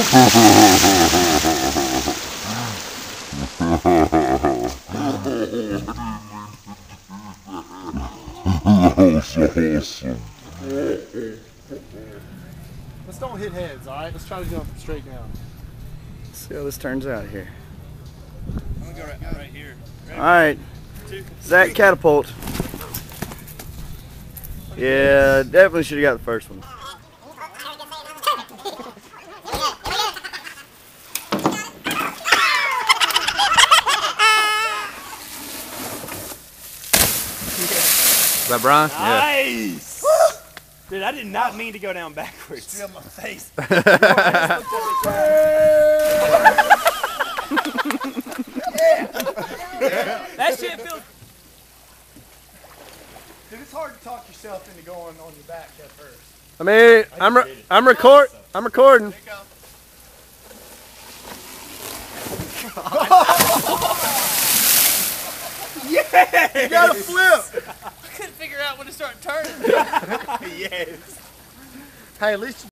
Let's don't hit heads, all right? Let's try to jump straight down. Let's see how this turns out here. I'm gonna go right, right here. All right, Two. Zach catapult. Yeah, definitely should have got the first one. That Brian? Nice! Dude, I did not mean to go down backwards. Feel my face. that shit feels. Dude, it's hard to talk yourself into going on your back at first. I mean, I'm re- I'm record I'm recording. yeah! You gotta flip! I couldn't figure out when to start turning. yes. Hey, at least